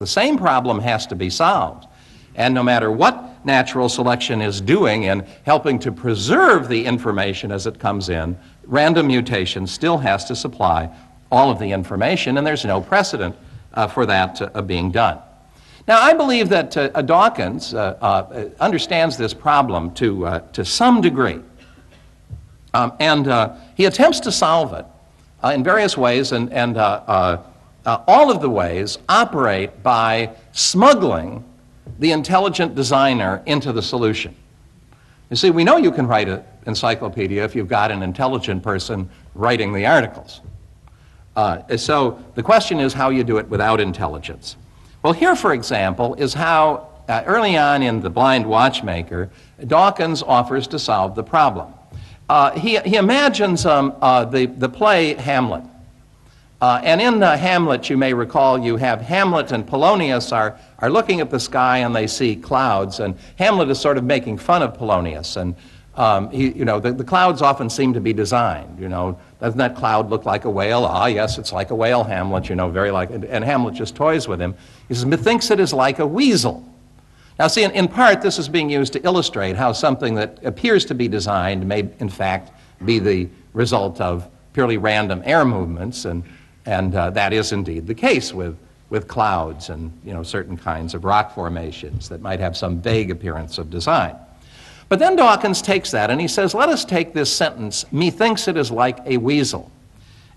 The same problem has to be solved. And no matter what natural selection is doing in helping to preserve the information as it comes in, random mutation still has to supply all of the information, and there's no precedent uh, for that uh, being done. Now, I believe that uh, Dawkins uh, uh, understands this problem to, uh, to some degree, um, and he attempts to solve it in various ways, and, and all of the ways operate by smuggling the intelligent designer into the solution. You see, we know you can write an encyclopedia if you've got an intelligent person writing the articles. Uh, so the question is how you do it without intelligence. Well, here, for example, is how uh, early on in The Blind Watchmaker, Dawkins offers to solve the problem. Uh, he, he imagines um, uh, the, the play Hamlet. Uh, and in uh, Hamlet, you may recall, you have Hamlet and Polonius are, are looking at the sky and they see clouds. And Hamlet is sort of making fun of Polonius. And, um, he, you know, the, the clouds often seem to be designed. You know, doesn't that cloud look like a whale? Ah, yes, it's like a whale, Hamlet, you know, very like, and, and Hamlet just toys with him. He says, methinks it is like a weasel. Now, see, in, in part, this is being used to illustrate how something that appears to be designed may, in fact, be the result of purely random air movements. And, and uh, that is indeed the case with, with clouds and you know, certain kinds of rock formations that might have some vague appearance of design. But then Dawkins takes that and he says, let us take this sentence, methinks it is like a weasel,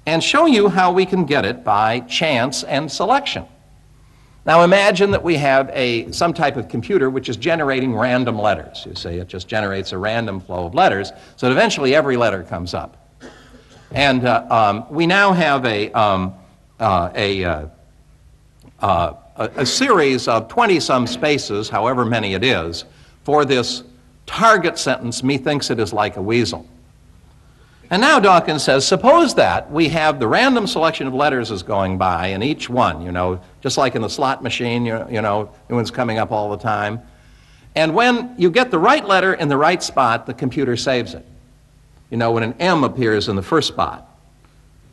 and show you how we can get it by chance and selection. Now imagine that we have a, some type of computer which is generating random letters. You see, it just generates a random flow of letters, so that eventually every letter comes up. And uh, um, we now have a, um, uh, a, uh, uh a, series of 20 some spaces, however many it is, for this target sentence, methinks it is like a weasel. And now Dawkins says, suppose that we have the random selection of letters is going by, and each one, you know, just like in the slot machine, you, you know, new one's coming up all the time. And when you get the right letter in the right spot, the computer saves it. You know, when an M appears in the first spot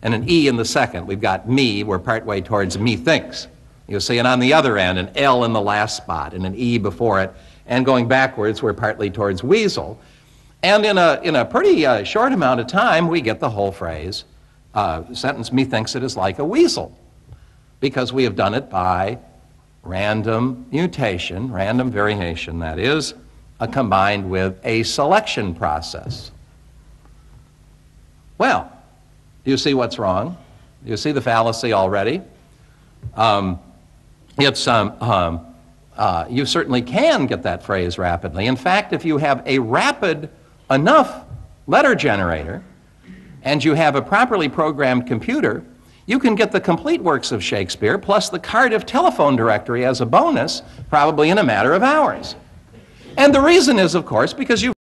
and an E in the second, we've got me, we're partway towards me thinks. You see, and on the other end, an L in the last spot and an E before it, and going backwards, we're partly towards weasel. And in a, in a pretty uh, short amount of time, we get the whole phrase, uh, sentence, methinks it is like a weasel, because we have done it by random mutation, random variation, that is, combined with a selection process. Well, you see what's wrong? You see the fallacy already? Um, it's, um, um, uh, you certainly can get that phrase rapidly. In fact, if you have a rapid enough letter generator and you have a properly programmed computer, you can get the complete works of Shakespeare plus the Cardiff telephone directory as a bonus, probably in a matter of hours. And the reason is, of course, because you